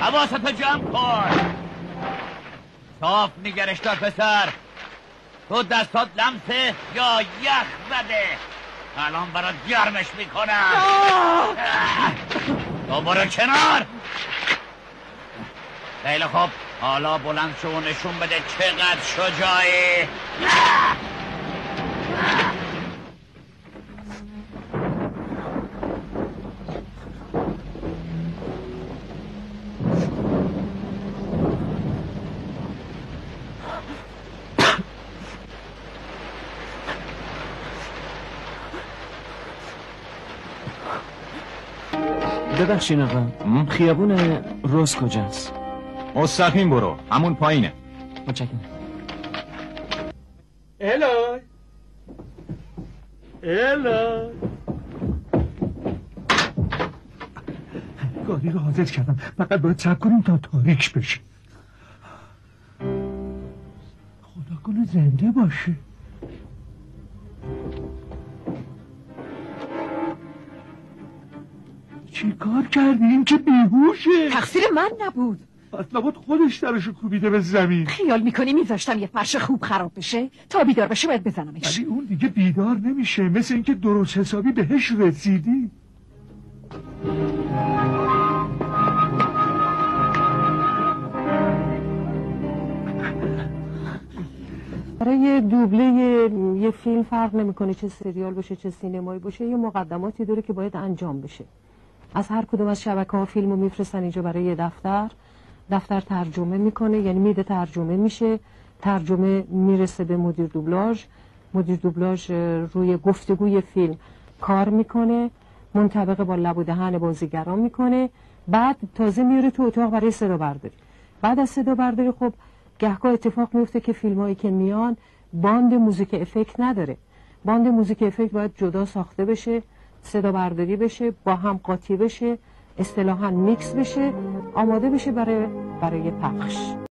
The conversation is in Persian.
حواستو جمع کن. صاف نگرش دار پسر. تو دستات لمسه یا یخ زده. الان برات گرمش می‌کنم. تو برو کنار. خیلی خوب. حالا بلند شو و نشون بده چقدر شجاعی. ببخشین آقا. خیابون روز کجاست؟ مستقیم برو. همون پایینه. متشکرم. الای الای گاری رو حاضر کردم. فقط باید صبر کنیم تا تاریک بشه خدا کنه زنده باشه. چی کار کردی؟ این که بیهوشه؟ تقصیر من نبود. اصلا بود خودش درشو کوبیده به زمین. خیال می‌کنی میذاشتم یه فرش خوب خراب بشه؟ تا بیدار بشه باید بزنمش. ولی اون دیگه بیدار نمیشه. مثل اینکه درست حسابی بهش رسیدی. برای دوبله یه, یه فیلم فرق نمی‌کنه چه سریال باشه چه سینمایی باشه. یه مقدماتی داره که باید انجام بشه. از هر کدوم از شبکه ها فیلمو میفرستن اینجا برای یه دفتر. دفتر ترجمه می‌کنه یعنی میده ترجمه میشه. ترجمه می‌رسه به مدیر دوبلاژ. مدیر دوبلاژ روی گفتگوی فیلم کار می‌کنه. منطبق با لب و دهن بازیگران می‌کنه. بعد تازه میاره تو اتاق برای صدا برداری. بعد از صدا برداری خب گهگاه اتفاق میفته که فیلم هایی که میان باند موزیک افکت نداره. باند موزیک افکت باید جدا ساخته بشه. صدا برداری بشه با هم قاطی بشه اصطلاحا میکس بشه آماده بشه برای برای پخش.